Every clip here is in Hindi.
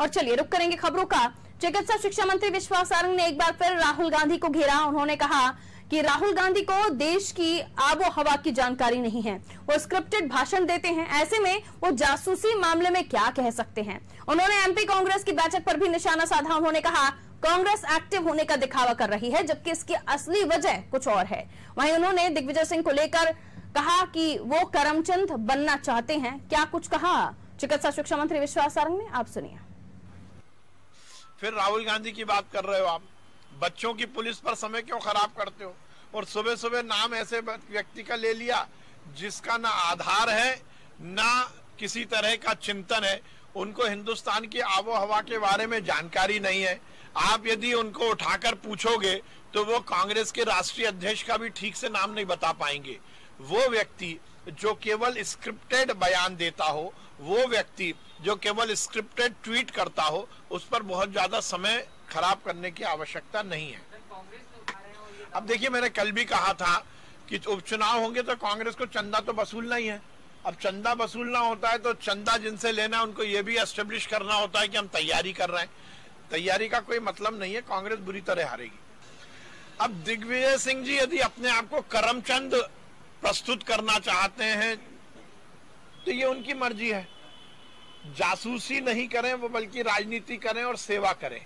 और चलिए रुक करेंगे खबरों का। चिकित्सा शिक्षा मंत्री विश्वास सारंग ने एक बार फिर राहुल गांधी को घेरा। उन्होंने कहा कि राहुल गांधी को देश की आबो हवा की जानकारी नहीं है। वो स्क्रिप्टेड भाषण देते हैं। ऐसे में वो जासूसी मामले में क्या कह सकते हैं? उन्होंने एमपी कांग्रेस की बैठक पर भी निशाना साधा। उन्होंने कहा, कांग्रेस एक्टिव होने का दिखावा कर रही है, जबकि इसकी असली वजह कुछ और है। वहीं उन्होंने दिग्विजय सिंह को लेकर कहा कि वो करमचंद बनना चाहते हैं। क्या कुछ कहा? चिकित्सा शिक्षा मंत्री विश्वास सारंग ने, आप सुनिए। फिर राहुल गांधी की बात कर रहे हो आप? बच्चों की पुलिस पर समय क्यों खराब करते हो? और सुबह सुबह नाम ऐसे व्यक्ति का ले लिया, जिसका ना आधार है, ना किसी तरह का चिंतन है। उनको हिंदुस्तान की आबो हवा के बारे में जानकारी नहीं है। आप यदि उनको उठाकर पूछोगे तो वो कांग्रेस के राष्ट्रीय अध्यक्ष का भी ठीक से नाम नहीं बता पाएँगे। वो व्यक्ति जो केवल स्क्रिप्टेड बयान देता हो, वो व्यक्ति जो केवल स्क्रिप्टेड ट्वीट करता हो, उस पर बहुत ज़्यादा समय खराब करने की आवश्यकता नहीं है। अब देखिए, मैंने कल भी कहा था कि उपचुनाव होंगे तो कांग्रेस को चंदा तो वसूलना ही है। अब चंदा वसूलना होता है तो चंदा जिनसे लेना है, उनको ये भी एस्टेब्लिश करना होता है कि हम तैयारी कर रहे हैं। तैयारी का कोई मतलब नहीं है, कांग्रेस बुरी तरह हारेगी। अब दिग्विजय सिंह जी यदि अपने आप को करमचंद प्रस्तुत करना चाहते हैं तो ये उनकी मर्ज़ी है। जासूसी नहीं करें वो, बल्कि राजनीति करें और सेवा करें।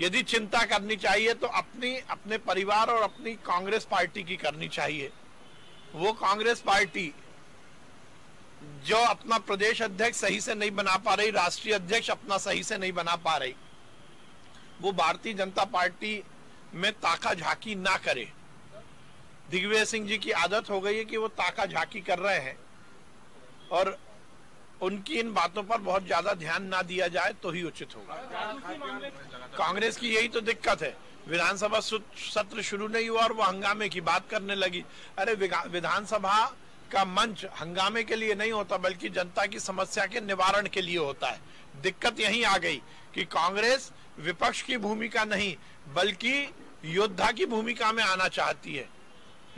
यदि चिंता करनी चाहिए तो अपनी, अपने परिवार और अपनी कांग्रेस पार्टी की करनी चाहिए। वो कांग्रेस पार्टी जो अपना प्रदेश अध्यक्ष सही से नहीं बना पा रही, राष्ट्रीय अध्यक्ष अपना सही से नहीं बना पा रही, वो भारतीय जनता पार्टी में ताका झाकी ना करे। दिग्विजय सिंह जी की आदत हो गई है कि वो ताका झाकी कर रहे हैं। और उनकी इन बातों पर बहुत ज़्यादा ध्यान ना दिया जाए तो ही उचित होगा। कांग्रेस की यही तो दिक्कत है। विधानसभा सत्र शुरू नहीं हुआ और वो हंगामे की बात करने लगी। अरे विधानसभा का मंच हंगामे के लिए नहीं होता, बल्कि जनता की समस्या के निवारण के लिए होता है। दिक्कत यही आ गई कि कांग्रेस विपक्ष की भूमिका नहीं, बल्कि योद्धा की भूमिका में आना चाहती है।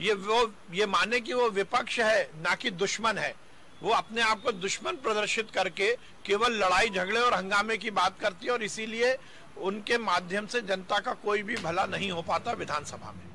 ये वो ये माने कि वो विपक्ष है, ना कि दुश्मन है। वो अपने आप को दुश्मन प्रदर्शित करके केवल लड़ाई झगड़े और हंगामे की बात करती है और इसीलिए उनके माध्यम से जनता का कोई भी भला नहीं हो पाता विधानसभा में।